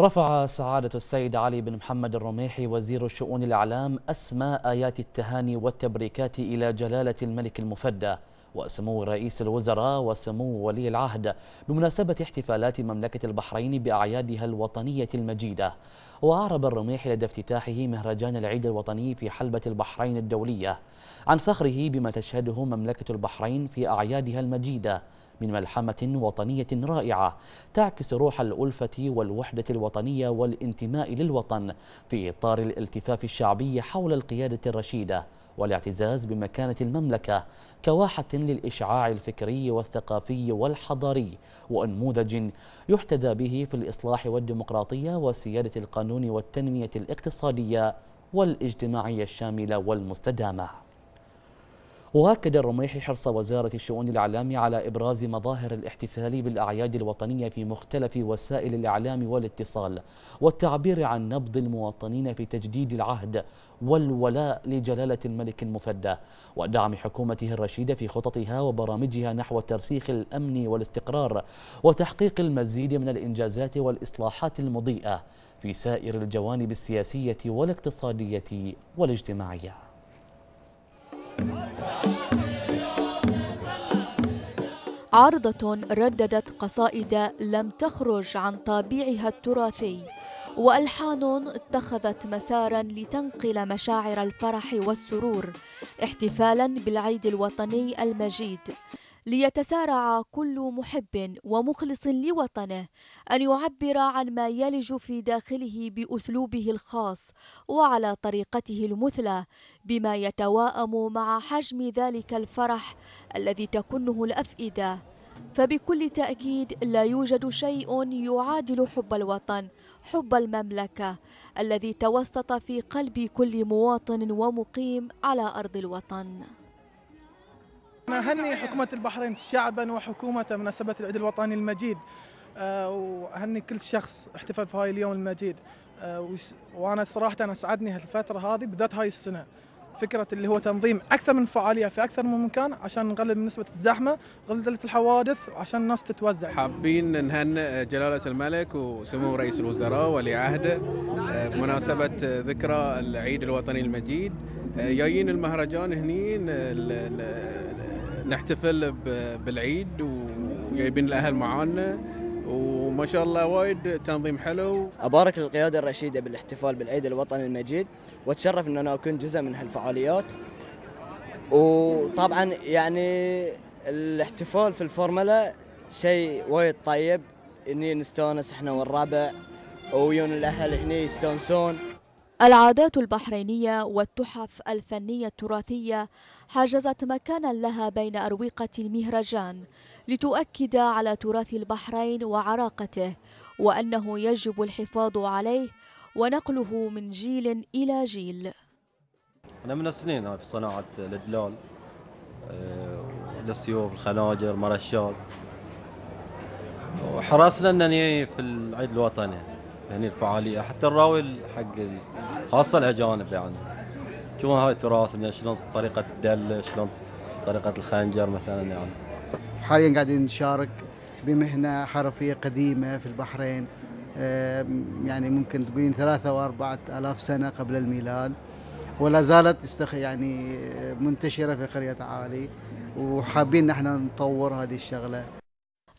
رفع سعادة السيد علي بن محمد الرميحي وزير الشؤون الإعلام أسمى آيات التهاني والتبريكات إلى جلالة الملك المفدى. وسمو رئيس الوزراء وسمو ولي العهد بمناسبة احتفالات مملكة البحرين بأعيادها الوطنية المجيدة. وأعرب الرميح لدى افتتاحه مهرجان العيد الوطني في حلبة البحرين الدولية عن فخره بما تشهده مملكة البحرين في أعيادها المجيدة من ملحمة وطنية رائعة تعكس روح الألفة والوحدة الوطنية والانتماء للوطن في إطار الالتفاف الشعبي حول القيادة الرشيدة والاعتزاز بمكانة المملكة كواحة للإشعاع الفكري والثقافي والحضاري وأنموذج يحتذى به في الإصلاح والديمقراطية وسيادة القانون والتنمية الاقتصادية والاجتماعية الشاملة والمستدامة. وأكد الرميح حرص وزارة الشؤون الإعلام على إبراز مظاهر الاحتفال بالأعياد الوطنية في مختلف وسائل الإعلام والاتصال والتعبير عن نبض المواطنين في تجديد العهد والولاء لجلالة الملك المفدى ودعم حكومته الرشيدة في خططها وبرامجها نحو ترسيخ الأمن والاستقرار وتحقيق المزيد من الإنجازات والإصلاحات المضيئة في سائر الجوانب السياسية والاقتصادية والاجتماعية. عارضة رددت قصائد لم تخرج عن طابعها التراثي وألحان اتخذت مسارا لتنقل مشاعر الفرح والسرور احتفالا بالعيد الوطني المجيد. ليتسارع كل محب ومخلص لوطنه أن يعبر عن ما يلج في داخله بأسلوبه الخاص وعلى طريقته المثلى بما يتواءم مع حجم ذلك الفرح الذي تكنه الأفئدة. فبكل تأكيد لا يوجد شيء يعادل حب الوطن حب المملكة الذي توسط في قلب كل مواطن ومقيم على أرض الوطن. أنا أهني حكومة البحرين شعبا وحكومته بمناسبة العيد الوطني المجيد. أه وأهني كل شخص احتفل في هاي اليوم المجيد. أه وأنا صراحة أنا أسعدني هالفترة هذه بالذات هاي السنة. فكرة اللي هو تنظيم أكثر من فعالية في أكثر من مكان عشان نقلل من نسبة الزحمة نقلل الحوادث وعشان الناس تتوزع. حابين نهنئ جلالة الملك وسمو رئيس الوزراء ولي عهده أه بمناسبة ذكرى العيد الوطني المجيد. جايين المهرجان هني نحتفل بالعيد وجايبين الأهل معانا وما شاء الله وايد تنظيم حلو. أبارك للقياده الرشيدة بالاحتفال بالعيد الوطني المجيد وأتشرف إن أنا أكون جزء من هالفعاليات. وطبعا يعني الاحتفال في الفورمولا شيء وايد طيب إني نستانس إحنا والربع ويون الأهل هني يستانسون. العادات البحرينية والتحف الفنية التراثية حجزت مكانا لها بين أروقة المهرجان لتؤكد على تراث البحرين وعراقته وأنه يجب الحفاظ عليه ونقله من جيل إلى جيل. أنا من السنين في صناعة الإدلال السيوف الخناجر مرشات. وحرصنا أنني في العيد الوطني. يعني الفعالية. حتى نراوي حق خاصة الأجانب يعني. شلون هاي تراثنا شلون طريقة الدل شلون طريقة الخنجر مثلا يعني. حاليا قاعدين نشارك بمهنة حرفية قديمة في البحرين يعني ممكن تقولين ثلاثة وأربعة آلاف سنة قبل الميلاد. ولا زالت استخ يعني منتشرة في قرية عالي وحابين نحن نطور هذه الشغلة.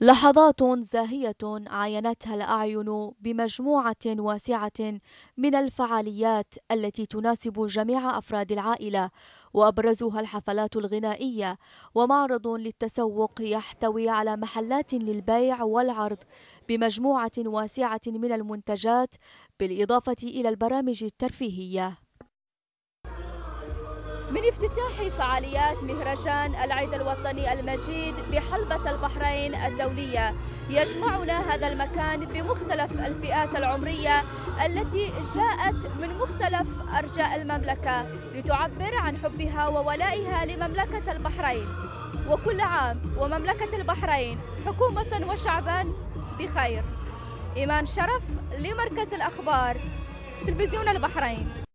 لحظات زاهية عاينتها الأعين بمجموعة واسعة من الفعاليات التي تناسب جميع أفراد العائلة وأبرزها الحفلات الغنائية ومعرض للتسوق يحتوي على محلات للبيع والعرض بمجموعة واسعة من المنتجات بالإضافة إلى البرامج الترفيهية. من افتتاح فعاليات مهرجان العيد الوطني المجيد بحلبة البحرين الدولية. يجمعنا هذا المكان بمختلف الفئات العمرية التي جاءت من مختلف أرجاء المملكة لتعبر عن حبها وولائها لمملكة البحرين. وكل عام ومملكة البحرين حكومة وشعبا بخير. إيمان شرف لمركز الأخبار تلفزيون البحرين.